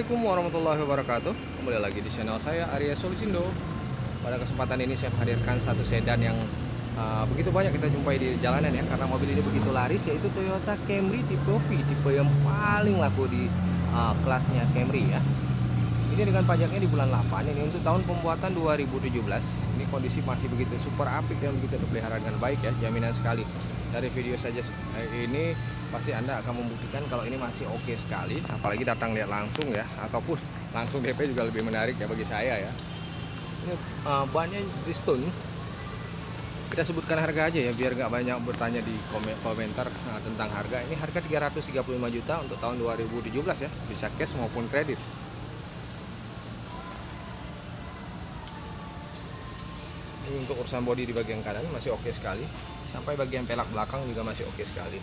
Assalamualaikum warahmatullahi wabarakatuh. Kembali lagi di channel saya Arya Solusindo Pada kesempatan ini saya hadirkan satu sedan yang uh, begitu banyak kita jumpai di jalanan ya Karena mobil ini begitu laris yaitu Toyota Camry tipe V Tipe yang paling laku di uh, kelasnya Camry ya. Ini dengan pajaknya di bulan 8 Ini untuk tahun pembuatan 2017 Ini kondisi masih begitu super apik dan begitu dipelihara dengan baik ya Jaminan sekali dari video saja ini pasti anda akan membuktikan kalau ini masih oke okay sekali. Apalagi datang lihat langsung ya. Ataupun langsung DP juga lebih menarik ya bagi saya ya. Ini uh, bannya Bristol kita sebutkan harga aja ya biar nggak banyak bertanya di komentar nah, tentang harga. Ini harga 335 juta untuk tahun 2017 ya bisa cash maupun kredit. Ini untuk urusan bodi di bagian kanan masih oke okay sekali sampai bagian pelak belakang juga masih oke okay sekali.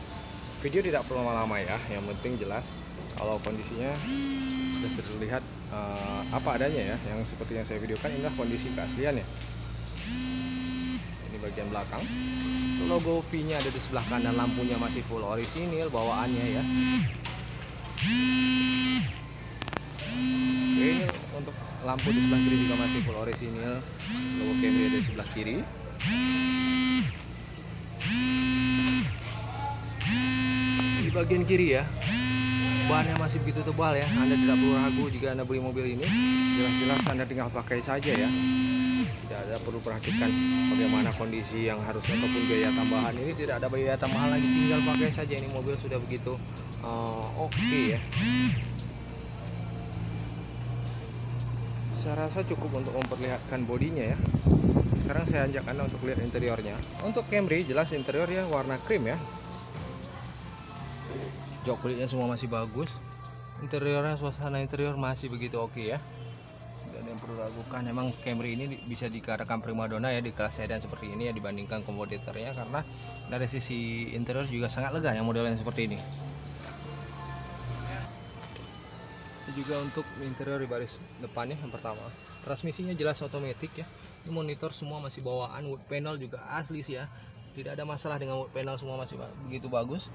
Video tidak perlu lama-lama ya yang penting jelas. Kalau kondisinya sudah terlihat uh, apa adanya ya yang seperti yang saya videokan inilah kondisi keaslian ya ini bagian belakang. Logo V nya ada di sebelah kanan lampunya masih full orisinil bawaannya ya. Oke, ini untuk lampu di sebelah kiri juga masih full orisinil. Logo Camry ada di sebelah kiri bagian kiri ya. Bahannya masih begitu tebal ya. Anda tidak perlu ragu jika anda beli mobil ini. Jelas-jelas anda tinggal pakai saja ya. Tidak ada perlu perhatikan bagaimana kondisi yang harus ataupun biaya tambahan. Ini tidak ada biaya tambahan lagi. Tinggal pakai saja. Ini mobil sudah begitu uh, oke okay ya. Saya rasa cukup untuk memperlihatkan bodinya ya. Sekarang saya ajak anda untuk lihat interiornya. Untuk Camry jelas interior ya warna krim ya jok kulitnya semua masih bagus. Interiornya suasana interior masih begitu oke okay ya ada yang perlu ragukan. Emang Camry ini bisa dikatakan primadona ya di kelas sedan seperti ini ya dibandingkan kompetitornya karena dari sisi interior juga sangat lega yang modelnya seperti ini. Juga untuk interior di baris depannya yang pertama. Transmisinya jelas otomatis ya. Ini monitor semua masih bawaan wood panel juga asli sih ya. Tidak ada masalah dengan wood panel semua masih begitu bagus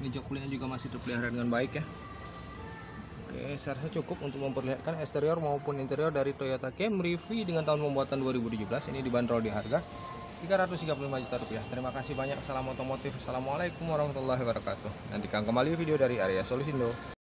ini jok kulitnya juga masih terpelihara dengan baik ya Oke, saya rasa cukup untuk memperlihatkan eksterior maupun interior dari Toyota Camry V dengan tahun pembuatan 2017 ini dibanderol di harga 335 juta rupiah. Terima kasih banyak. Salam otomotif. Assalamualaikum warahmatullahi wabarakatuh. Nantikan kembali video dari Area Solusindo.